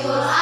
you.